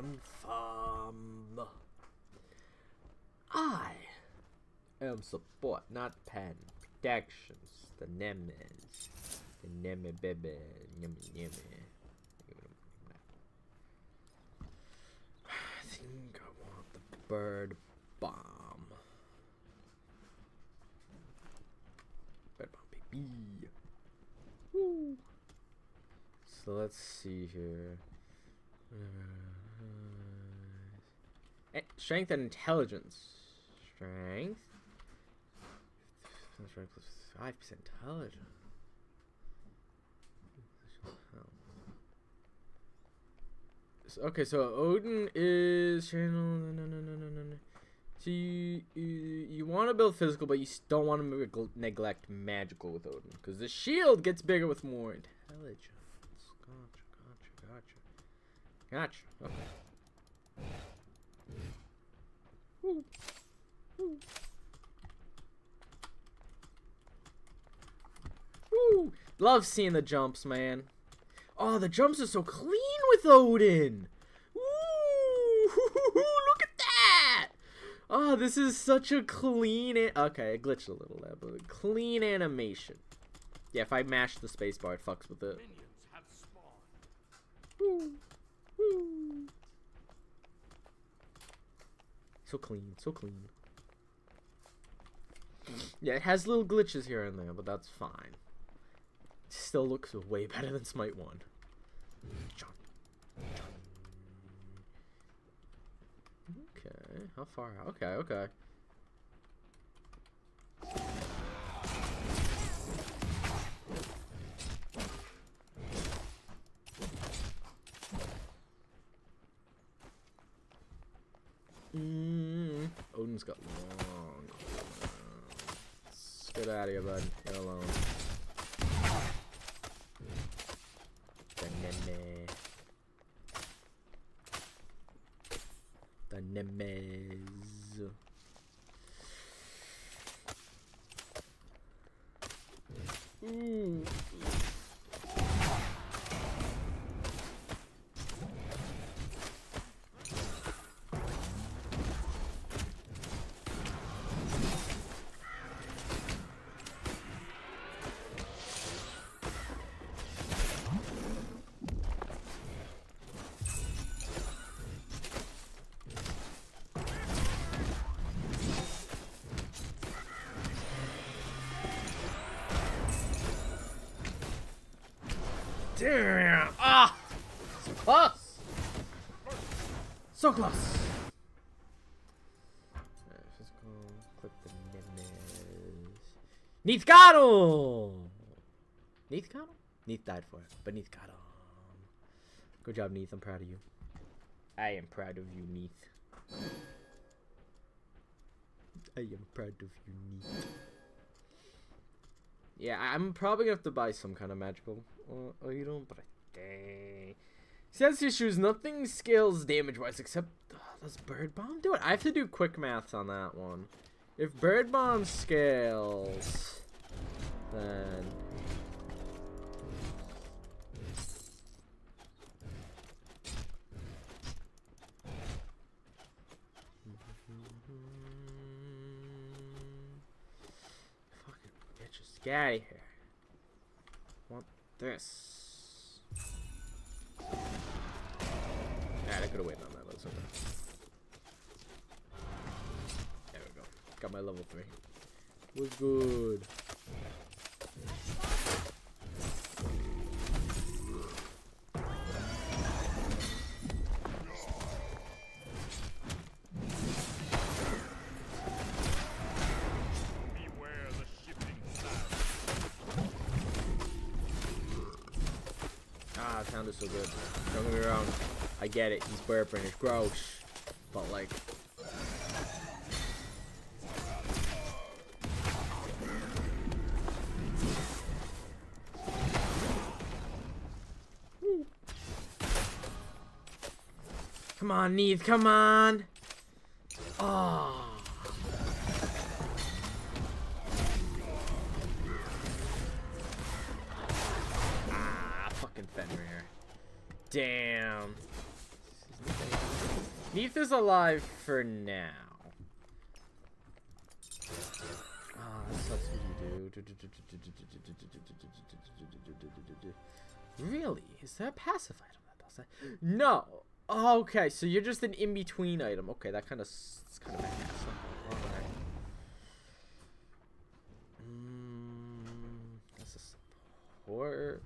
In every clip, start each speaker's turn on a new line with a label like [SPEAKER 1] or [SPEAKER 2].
[SPEAKER 1] Confirm. I am support, not pen. Protections. The Nemes. The Neme Bebe. Neme Neme. I think I want the bird bomb. Bird bomb, baby. Woo. So let's see here. Eh, Eh, strength and intelligence. Strength. Five percent intelligence. Okay, so Odin is channel. No, no, no, no, no, no. So you you, you want to build physical, but you don't want to neglect magical with Odin, because the shield gets bigger with more intelligence. Gotcha, gotcha, gotcha, gotcha. Okay. Woo. Love seeing the jumps, man. Oh, the jumps are so clean with Odin. Woo! Look at that. Oh, this is such a clean. Okay, it glitched a little there, but clean animation. Yeah, if I mash the spacebar, it fucks with it.
[SPEAKER 2] Minions have spawned.
[SPEAKER 1] Woo. Woo. So clean, so clean. Yeah, it has little glitches here and there, but that's fine. Still looks way better than Smite 1. Chomp, chomp. Okay, how far? Okay, okay. Mm, Odin's got long. arms. Get out of here, bud. Get alone. The neme. The nemes. Ooh. Damn! Ah! So close! So close! Alright, physical, click the nemes. Got him? Neith died for it, but Neith got him. Good job, Neith. I'm proud of you. I am proud of you, Neith. I am proud of you, Neith. Yeah, I'm probably gonna have to buy some kind of magical uh, item, but I dang. Says issues, nothing scales damage wise except uh, does bird bomb do it? I have to do quick maths on that one. If bird bomb scales, then Fucking bitches, get out of here. This? Alright, I could have waited on that. That's okay. There we go. Got my level three. Was good. Sound is so good. Don't get me wrong. I get it. He's burping. It's gross. But like. Come on, Neith. Come on. Oh. Damn. Neith is alive for now. Ah, that sucks you do. Really? Is there a passive item that does that? No. Okay, so you're just an in-between item. Okay, that kind of kind of badass. Alright. Mm, that's a support.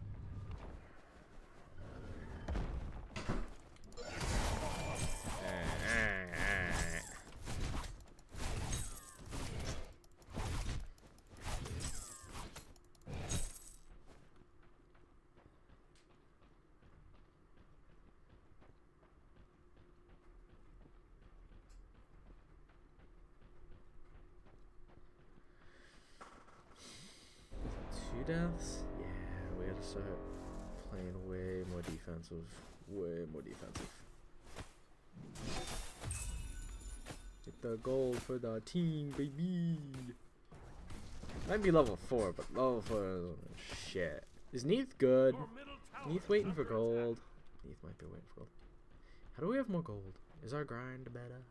[SPEAKER 1] Deaths? Yeah, we gotta start playing way more defensive. Way more defensive. Get the gold for the team, baby. Might be level 4, but level 4 is shit. Is Neith good? Neith waiting for gold. Neith might be waiting for gold. How do we have more gold? Is our grind better?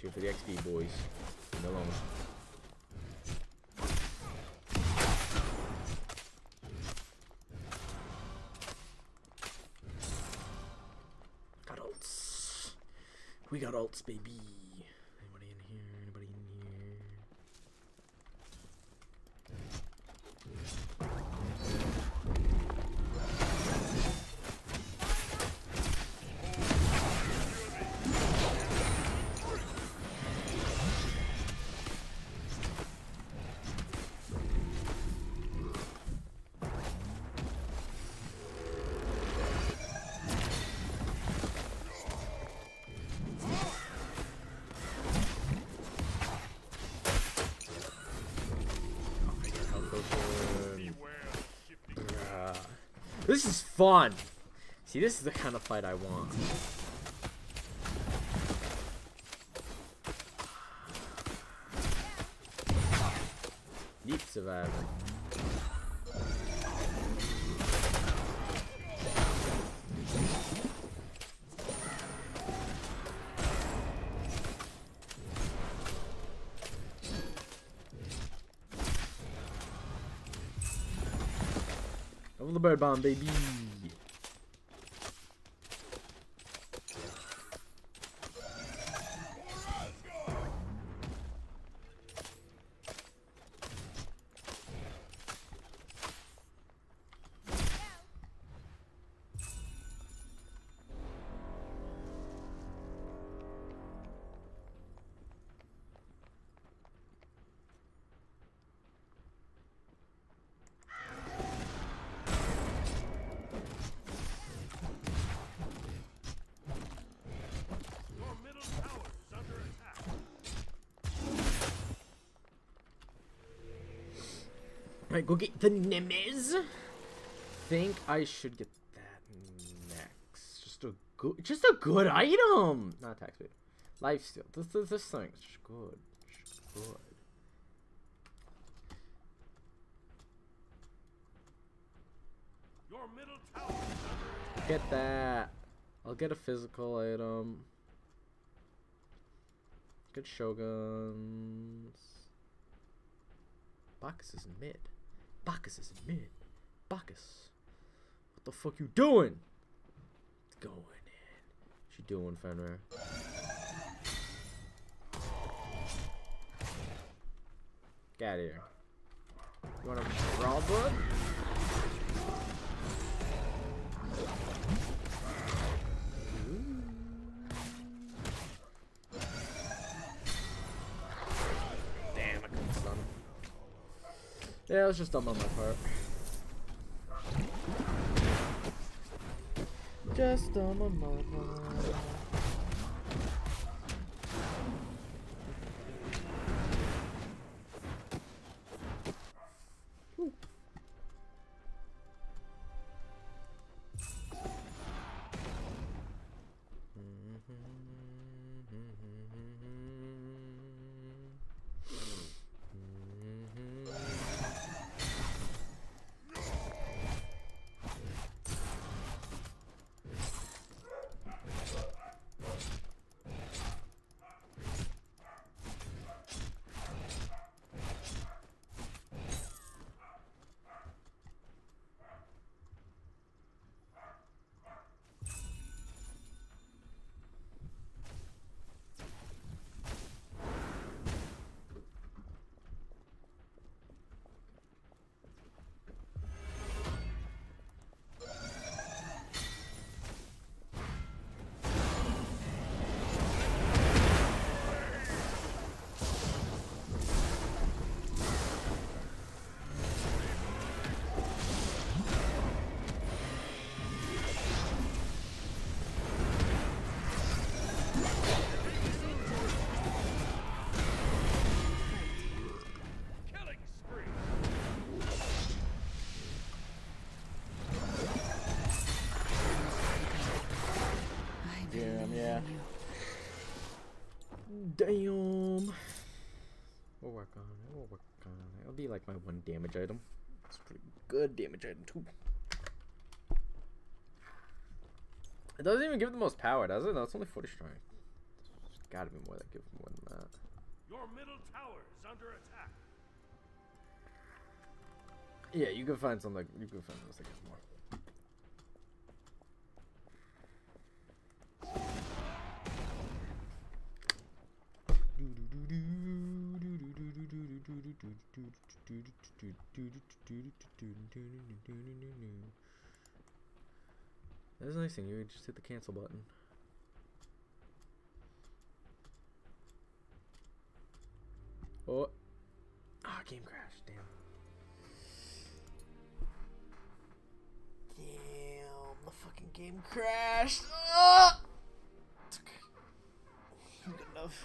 [SPEAKER 1] Here for the XP, boys. Leave me alone. We got ults, baby. This is fun. See, this is the kind of fight I want. Deep survivor. The bird bomb, baby. Alright, go get the Nemes. Think I should get that next. Just a good, just a good item. Not attack speed, life steal. This, this, this thing's good, just good. Get that. I'll get a physical item. Good shoguns. Bacchus is mid. Bacchus is mid. Bacchus. What the fuck you doing? Going in. What you doing, Fenrir? Get out of here. You wanna brawl, bud? Yeah, it was just dumb on my part. Just dumb on my part. Damn. We'll work on it. We'll work on it. It'll be like my one damage item. It's a pretty good damage item too. It doesn't even give the most power, does it? No, it's only 40 strength. There's gotta be more that gives more than that.
[SPEAKER 2] Your middle tower is under attack.
[SPEAKER 1] Yeah, you can find something. You can find those that give more. That's a nice thing, you just hit the cancel button. Oh. Ah, game crashed. damn. Damn, the fucking game crashed. Ah! It's okay. Good enough.